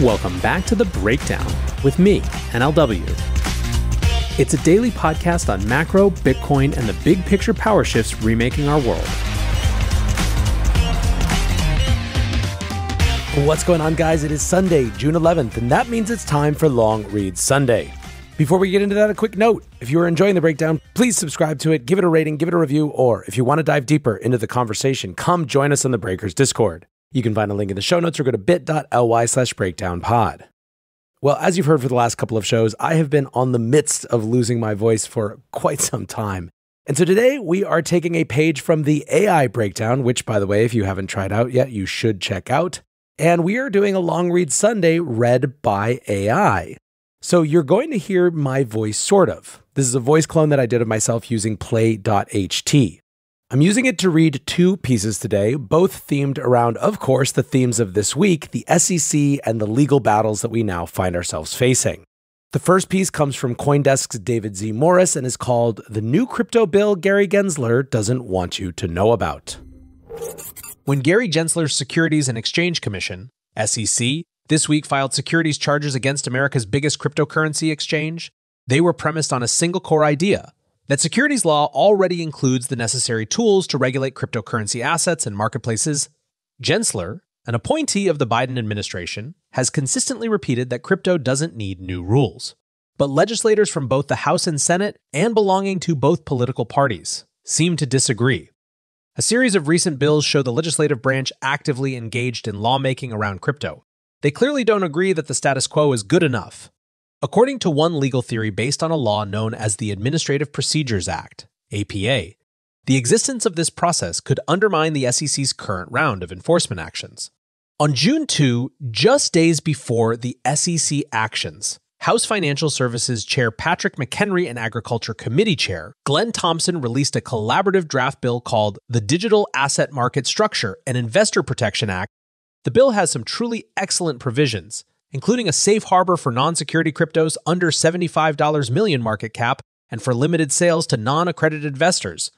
Welcome back to The Breakdown with me, NLW. It's a daily podcast on macro, Bitcoin, and the big picture power shifts remaking our world. What's going on, guys? It is Sunday, June 11th, and that means it's time for Long Read Sunday. Before we get into that, a quick note. If you are enjoying the breakdown, please subscribe to it, give it a rating, give it a review, or if you want to dive deeper into the conversation, come join us on the Breakers Discord. You can find a link in the show notes or go to bit.ly slash breakdownpod. Well, as you've heard for the last couple of shows, I have been on the midst of losing my voice for quite some time. And so today we are taking a page from the AI breakdown, which, by the way, if you haven't tried out yet, you should check out. And we are doing a long read Sunday read by AI. So you're going to hear my voice sort of. This is a voice clone that I did of myself using play.ht. I'm using it to read two pieces today, both themed around, of course, the themes of this week the SEC and the legal battles that we now find ourselves facing. The first piece comes from Coindesk's David Z. Morris and is called The New Crypto Bill Gary Gensler Doesn't Want You to Know About. When Gary Gensler's Securities and Exchange Commission, SEC, this week filed securities charges against America's biggest cryptocurrency exchange, they were premised on a single core idea that securities law already includes the necessary tools to regulate cryptocurrency assets and marketplaces. Gensler, an appointee of the Biden administration, has consistently repeated that crypto doesn't need new rules. But legislators from both the House and Senate, and belonging to both political parties, seem to disagree. A series of recent bills show the legislative branch actively engaged in lawmaking around crypto. They clearly don't agree that the status quo is good enough, According to one legal theory based on a law known as the Administrative Procedures Act, APA, the existence of this process could undermine the SEC's current round of enforcement actions. On June 2, just days before the SEC actions, House Financial Services Chair Patrick McHenry and Agriculture Committee Chair Glenn Thompson released a collaborative draft bill called the Digital Asset Market Structure and Investor Protection Act. The bill has some truly excellent provisions, including a safe harbor for non security cryptos under $75 million market cap and for limited sales to non accredited investors.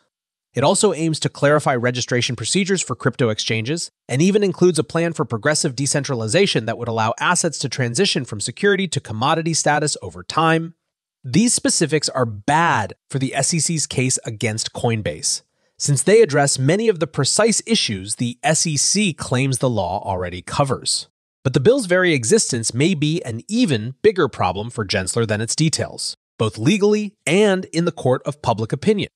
It also aims to clarify registration procedures for crypto exchanges and even includes a plan for progressive decentralization that would allow assets to transition from security to commodity status over time. These specifics are bad for the SEC's case against Coinbase, since they address many of the precise issues the SEC claims the law already covers. But the bill's very existence may be an even bigger problem for Gensler than its details, both legally and in the court of public opinion.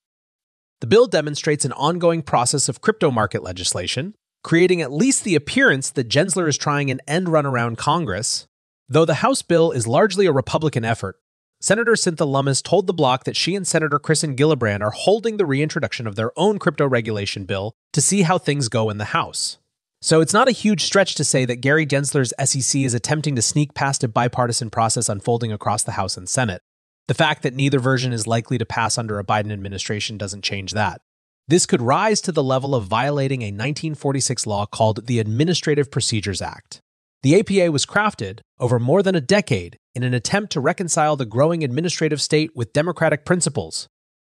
The bill demonstrates an ongoing process of crypto market legislation, creating at least the appearance that Gensler is trying an end run around Congress. Though the House bill is largely a Republican effort, Senator Cynthia Lummis told the Block that she and Senator Kirsten Gillibrand are holding the reintroduction of their own crypto regulation bill to see how things go in the House. So it's not a huge stretch to say that Gary Gensler's SEC is attempting to sneak past a bipartisan process unfolding across the House and Senate. The fact that neither version is likely to pass under a Biden administration doesn't change that. This could rise to the level of violating a 1946 law called the Administrative Procedures Act. The APA was crafted over more than a decade in an attempt to reconcile the growing administrative state with democratic principles,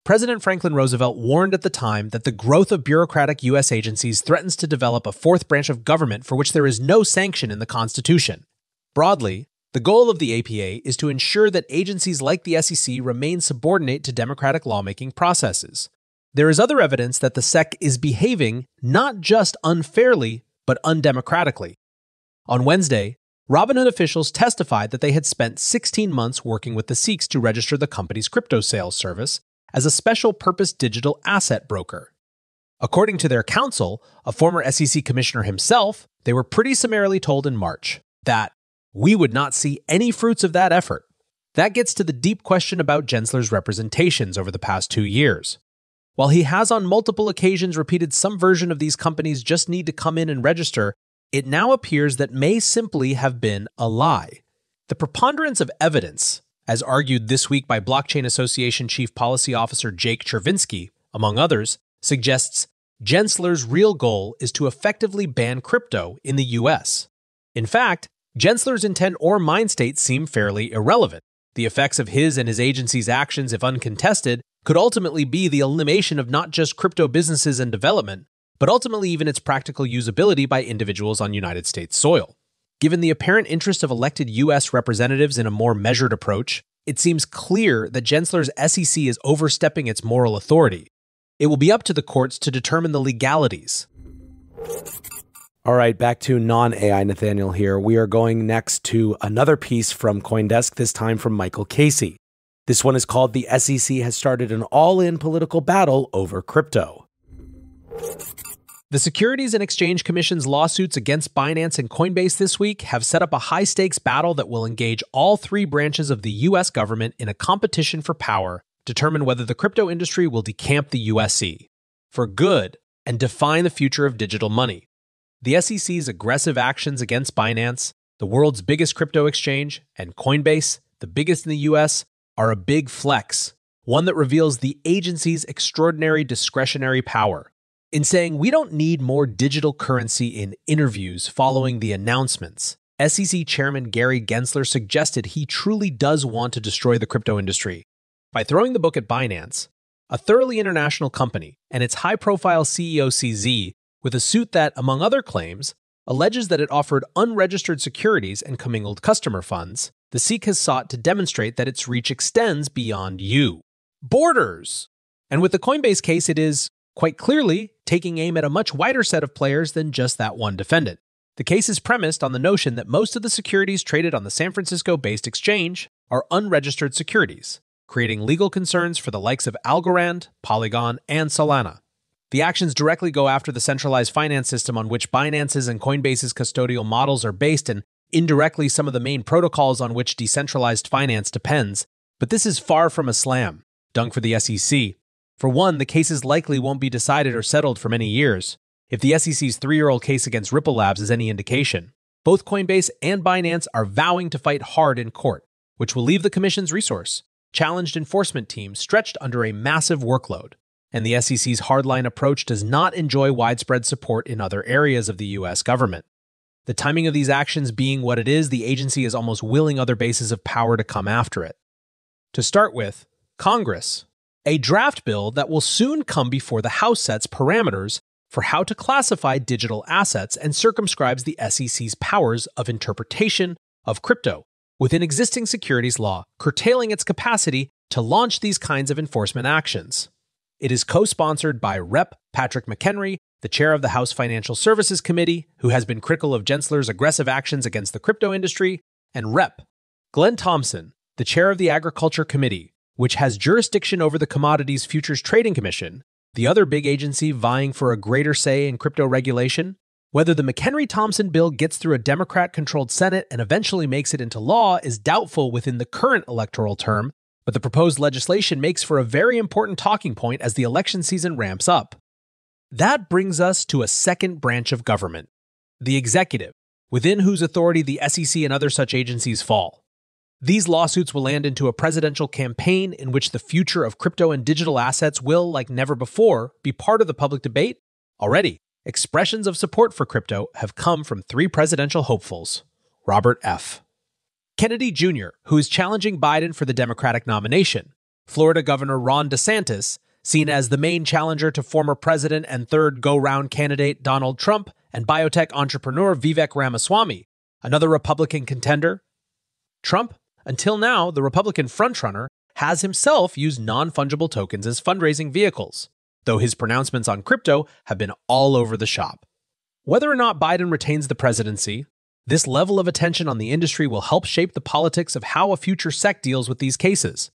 President Franklin Roosevelt warned at the time that the growth of bureaucratic U.S. agencies threatens to develop a fourth branch of government for which there is no sanction in the Constitution. Broadly, the goal of the APA is to ensure that agencies like the SEC remain subordinate to democratic lawmaking processes. There is other evidence that the SEC is behaving not just unfairly, but undemocratically. On Wednesday, Robinhood officials testified that they had spent 16 months working with the SECs to register the company's crypto sales service as a special purpose digital asset broker. According to their counsel, a former SEC commissioner himself, they were pretty summarily told in March that we would not see any fruits of that effort. That gets to the deep question about Gensler's representations over the past two years. While he has on multiple occasions repeated some version of these companies just need to come in and register, it now appears that may simply have been a lie. The preponderance of evidence as argued this week by Blockchain Association Chief Policy Officer Jake Chervinsky, among others, suggests Gensler's real goal is to effectively ban crypto in the US. In fact, Gensler's intent or mind state seem fairly irrelevant. The effects of his and his agency's actions, if uncontested, could ultimately be the elimination of not just crypto businesses and development, but ultimately even its practical usability by individuals on United States soil. Given the apparent interest of elected U.S. representatives in a more measured approach, it seems clear that Gensler's SEC is overstepping its moral authority. It will be up to the courts to determine the legalities. All right, back to non AI Nathaniel here. We are going next to another piece from Coindesk, this time from Michael Casey. This one is called The SEC Has Started an All In Political Battle Over Crypto. The Securities and Exchange Commission's lawsuits against Binance and Coinbase this week have set up a high stakes battle that will engage all three branches of the U.S. government in a competition for power, determine whether the crypto industry will decamp the USC for good and define the future of digital money. The SEC's aggressive actions against Binance, the world's biggest crypto exchange, and Coinbase, the biggest in the US, are a big flex, one that reveals the agency's extraordinary discretionary power in saying we don't need more digital currency in interviews following the announcements, SEC Chairman Gary Gensler suggested he truly does want to destroy the crypto industry. By throwing the book at Binance, a thoroughly international company, and its high profile CEO CZ, with a suit that, among other claims, alleges that it offered unregistered securities and commingled customer funds, the SEC has sought to demonstrate that its reach extends beyond you. Borders! And with the Coinbase case, it is, quite clearly taking aim at a much wider set of players than just that one defendant. The case is premised on the notion that most of the securities traded on the San Francisco based exchange are unregistered securities, creating legal concerns for the likes of Algorand, Polygon, and Solana. The actions directly go after the centralized finance system on which Binance's and Coinbase's custodial models are based and indirectly some of the main protocols on which decentralized finance depends. But this is far from a slam, dunk for the SEC, for one, the cases likely won't be decided or settled for many years. If the SEC's three year old case against Ripple Labs is any indication, both Coinbase and Binance are vowing to fight hard in court, which will leave the Commission's resource, challenged enforcement team stretched under a massive workload. And the SEC's hardline approach does not enjoy widespread support in other areas of the US government. The timing of these actions being what it is, the agency is almost willing other bases of power to come after it. To start with, Congress, a draft bill that will soon come before the House sets parameters for how to classify digital assets and circumscribes the SEC's powers of interpretation of crypto within existing securities law, curtailing its capacity to launch these kinds of enforcement actions. It is co sponsored by Rep. Patrick McHenry, the chair of the House Financial Services Committee, who has been critical of Gensler's aggressive actions against the crypto industry, and Rep. Glenn Thompson, the chair of the Agriculture Committee, which has jurisdiction over the Commodities Futures Trading Commission, the other big agency vying for a greater say in crypto regulation. Whether the McHenry Thompson bill gets through a Democrat controlled Senate and eventually makes it into law is doubtful within the current electoral term, but the proposed legislation makes for a very important talking point as the election season ramps up. That brings us to a second branch of government the executive, within whose authority the SEC and other such agencies fall. These lawsuits will land into a presidential campaign in which the future of crypto and digital assets will, like never before, be part of the public debate. Already, expressions of support for crypto have come from three presidential hopefuls Robert F. Kennedy Jr., who is challenging Biden for the Democratic nomination, Florida Governor Ron DeSantis, seen as the main challenger to former president and third go round candidate Donald Trump, and biotech entrepreneur Vivek Ramaswamy, another Republican contender. Trump until now, the Republican frontrunner has himself used non fungible tokens as fundraising vehicles, though his pronouncements on crypto have been all over the shop. Whether or not Biden retains the presidency, this level of attention on the industry will help shape the politics of how a future SEC deals with these cases.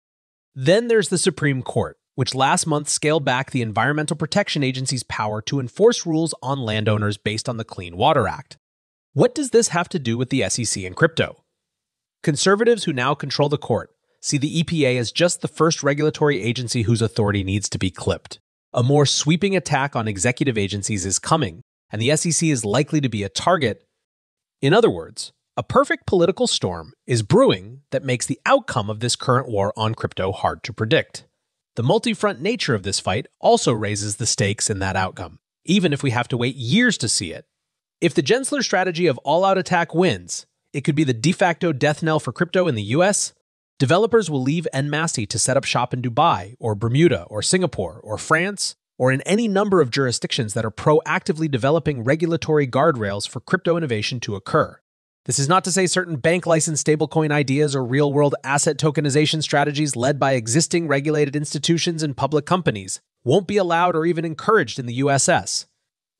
Then there's the Supreme Court, which last month scaled back the Environmental Protection Agency's power to enforce rules on landowners based on the Clean Water Act. What does this have to do with the SEC and crypto? Conservatives who now control the court see the EPA as just the first regulatory agency whose authority needs to be clipped. A more sweeping attack on executive agencies is coming, and the SEC is likely to be a target. In other words, a perfect political storm is brewing that makes the outcome of this current war on crypto hard to predict. The multi front nature of this fight also raises the stakes in that outcome, even if we have to wait years to see it. If the Gensler strategy of all out attack wins, it could be the de facto death knell for crypto in the US. Developers will leave en masse to set up shop in Dubai, or Bermuda, or Singapore, or France, or in any number of jurisdictions that are proactively developing regulatory guardrails for crypto innovation to occur. This is not to say certain bank licensed stablecoin ideas or real world asset tokenization strategies led by existing regulated institutions and public companies won't be allowed or even encouraged in the USS.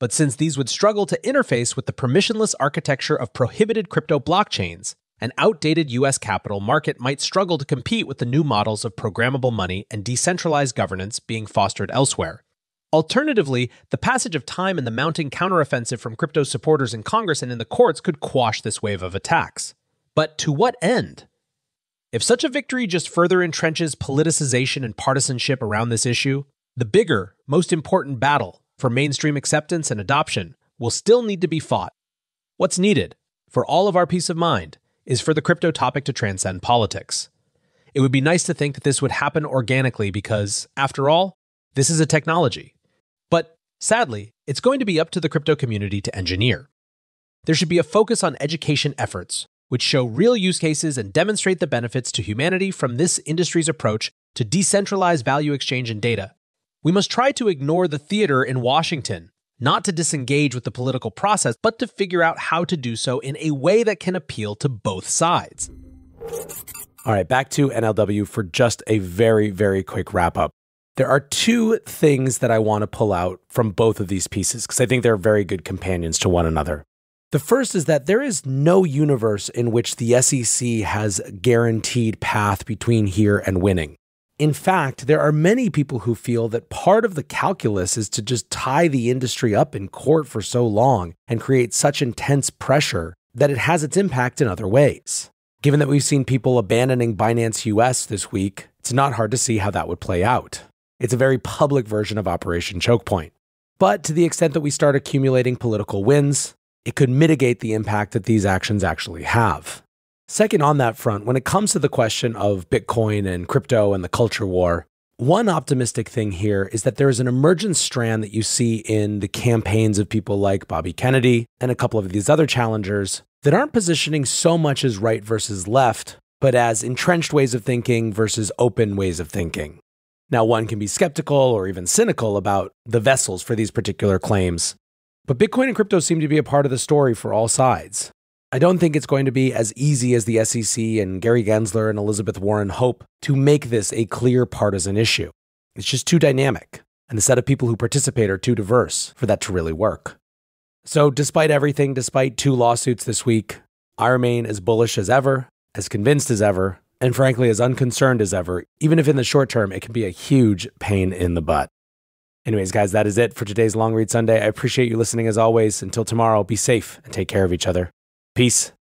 But since these would struggle to interface with the permissionless architecture of prohibited crypto blockchains, an outdated US capital market might struggle to compete with the new models of programmable money and decentralized governance being fostered elsewhere. Alternatively, the passage of time and the mounting counteroffensive from crypto supporters in Congress and in the courts could quash this wave of attacks. But to what end? If such a victory just further entrenches politicization and partisanship around this issue, the bigger, most important battle for mainstream acceptance and adoption will still need to be fought. What's needed, for all of our peace of mind, is for the crypto topic to transcend politics. It would be nice to think that this would happen organically because, after all, this is a technology. But sadly, it's going to be up to the crypto community to engineer. There should be a focus on education efforts, which show real use cases and demonstrate the benefits to humanity from this industry's approach to decentralized value exchange and data. We must try to ignore the theater in Washington, not to disengage with the political process, but to figure out how to do so in a way that can appeal to both sides. All right, back to NLW for just a very, very quick wrap up. There are two things that I want to pull out from both of these pieces because I think they're very good companions to one another. The first is that there is no universe in which the SEC has guaranteed path between here and winning. In fact, there are many people who feel that part of the calculus is to just tie the industry up in court for so long and create such intense pressure that it has its impact in other ways. Given that we've seen people abandoning Binance US this week, it's not hard to see how that would play out. It's a very public version of Operation Chokepoint. But to the extent that we start accumulating political wins, it could mitigate the impact that these actions actually have. Second, on that front, when it comes to the question of Bitcoin and crypto and the culture war, one optimistic thing here is that there is an emergent strand that you see in the campaigns of people like Bobby Kennedy and a couple of these other challengers that aren't positioning so much as right versus left, but as entrenched ways of thinking versus open ways of thinking. Now, one can be skeptical or even cynical about the vessels for these particular claims, but Bitcoin and crypto seem to be a part of the story for all sides. I don't think it's going to be as easy as the SEC and Gary Gensler and Elizabeth Warren hope to make this a clear partisan issue. It's just too dynamic, and the set of people who participate are too diverse for that to really work. So, despite everything, despite two lawsuits this week, I remain as bullish as ever, as convinced as ever, and frankly as unconcerned as ever, even if in the short term it can be a huge pain in the butt. Anyways, guys, that is it for today's Long Read Sunday. I appreciate you listening as always. Until tomorrow, be safe and take care of each other. Peace.